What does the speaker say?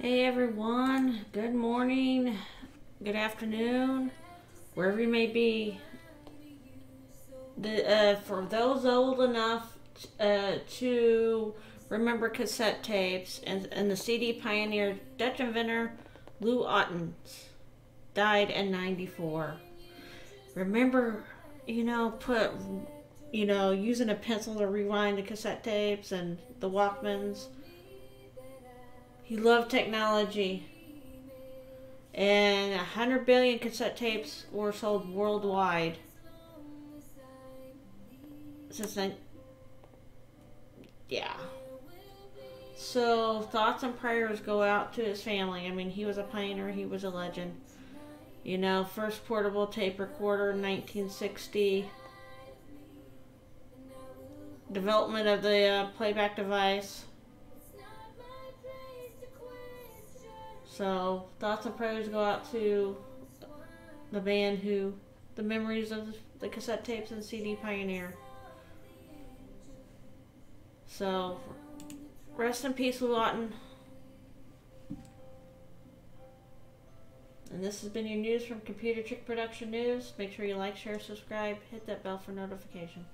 Hey everyone, good morning, good afternoon, wherever you may be. The, uh, for those old enough uh, to remember cassette tapes and, and the CD pioneer, Dutch inventor Lou Ottens died in 94. Remember, you know, put, you know, using a pencil to rewind the cassette tapes and the Walkmans he loved technology. And 100 billion cassette tapes were sold worldwide. Since then. Yeah. So, thoughts and prayers go out to his family. I mean, he was a pioneer, he was a legend. You know, first portable tape recorder in 1960. Development of the uh, playback device. So thoughts and prayers go out to the band who, the memories of the cassette tapes and CD Pioneer. So rest in peace, Lou Ottens. And this has been your news from ComputerChick Production News. Make sure you like, share, subscribe, hit that bell for notification.